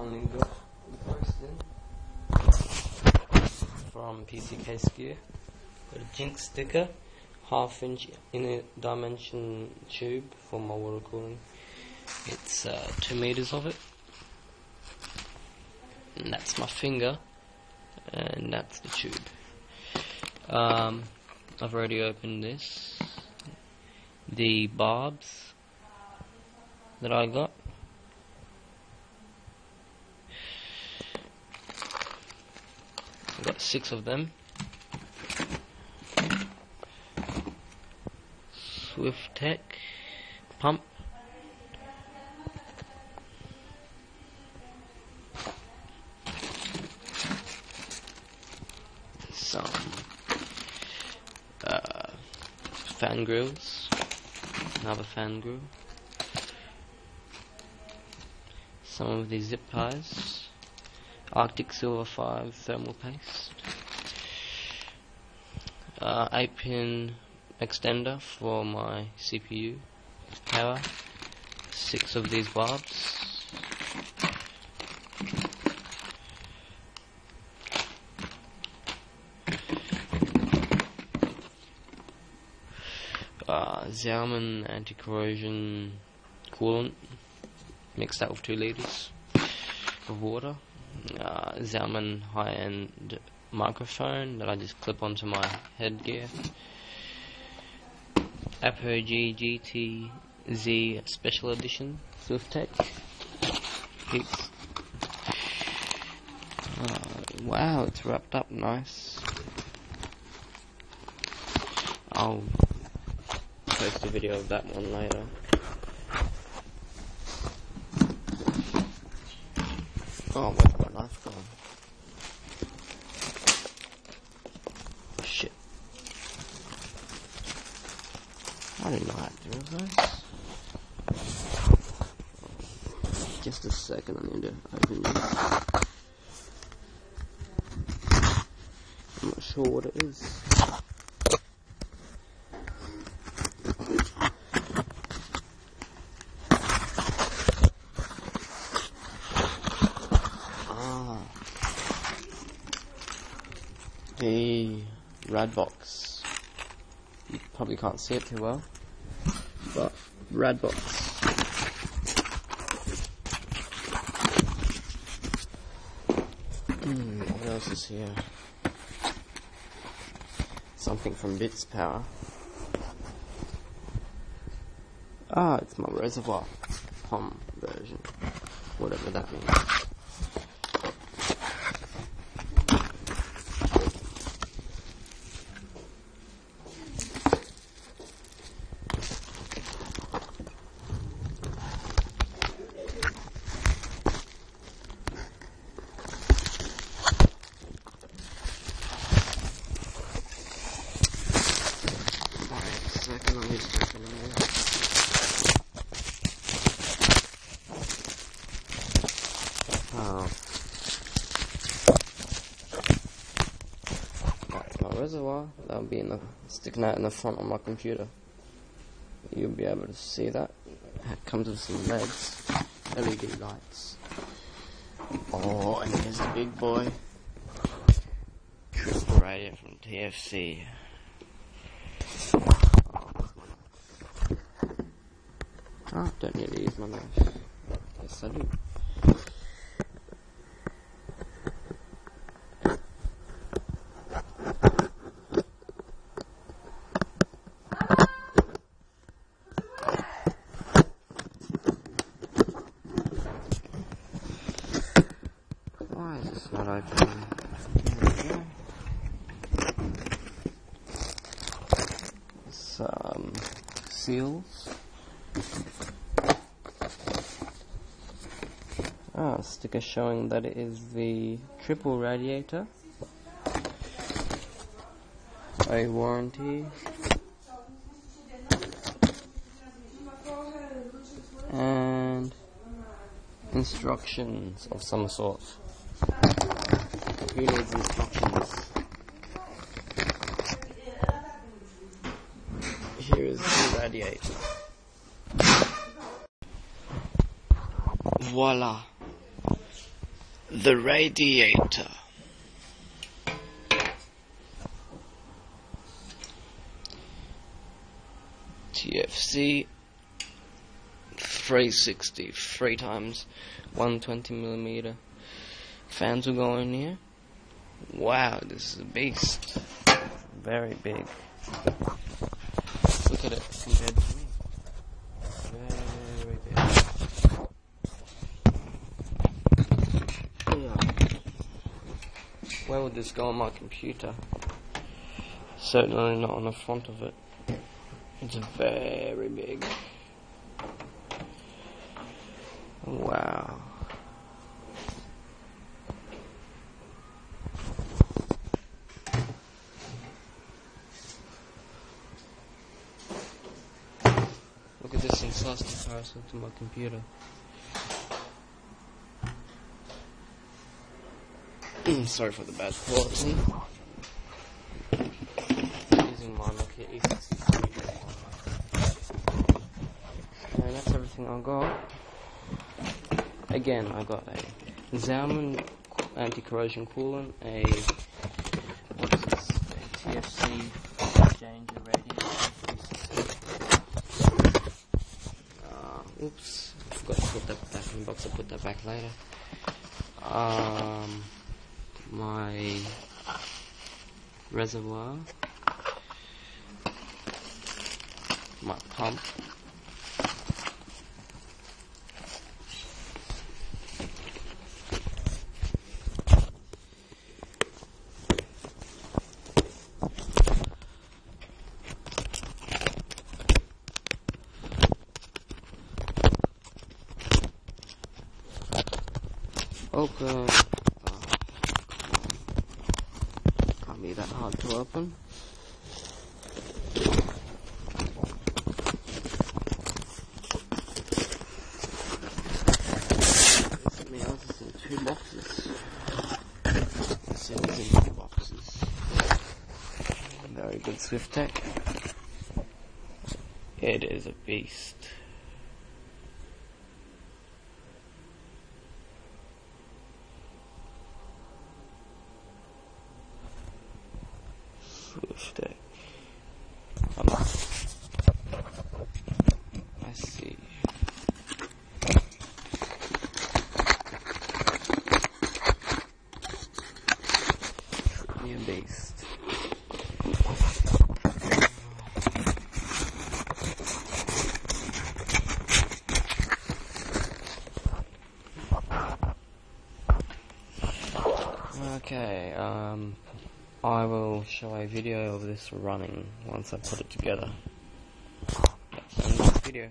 finally got the from PC Case Gear. Got a Jinx sticker, half inch inner dimension tube for my water cooling. It's uh, two meters of it, and that's my finger, and that's the tube. Um, I've already opened this. The barbs that I got. I've got six of them. Swiftech pump. Some uh, fan grills. Another fan grill. Some of these zip ties. Arctic Silver 5 thermal paste. Uh, 8 pin extender for my CPU power. Six of these barbs. Uh, anti-corrosion coolant. mixed that with two liters of water. Uh, high-end microphone that I just clip onto my headgear. Apogee GT Z Special Edition Swift Peace. Uh, wow, it's wrapped up nice. I'll post a video of that one later. Oh, where's my knife gone? Shit. How to do this. Just a second, I need to open this. I'm not sure what it is. Ah. The Radbox. You probably can't see it too well. But Radbox. Hmm, what else is here? Something from Bitspower. Ah, it's my reservoir pom version. Whatever that means. Alright, second on this second on this. My reservoir. That'll be in the sticking out in the front of my computer. You'll be able to see that. It comes with some LEDs, LED lights. Oh, and here's the big boy. Triple radio from TFC. Ah, don't need to use my knife. Yes, I do. Why is this not opening? Some seals. Ah, sticker showing that it is the triple radiator. A warranty. And instructions of some sort. Who needs instructions? Here is the radiator. Voila. The Radiator. TFC 360, three times 120 millimeter. Fans will go in here. Wow, this is a beast. Very big. Look at it compared to me. Very big. Yeah. Where would this go on my computer? Certainly not on the front of it. It's very big. Wow. Look at this in size comparison to my computer. Sorry for the bad quality. Using my Nokia E63. And that's everything I got. Again, I got a Zalman anti-corrosion coolant, a what's this? A TFC radiator. Uh, oops, I forgot to put that back in the box. I'll put that back later. Um, my reservoir, my pump. Open. Oh, come on. Can't be that hard to open. Is in two boxes. In two boxes. Very good Swiftech. It is a beast. Swift Um, let's see. Beast. Okay, um, I will show a video of this running once I put it together. That's the video.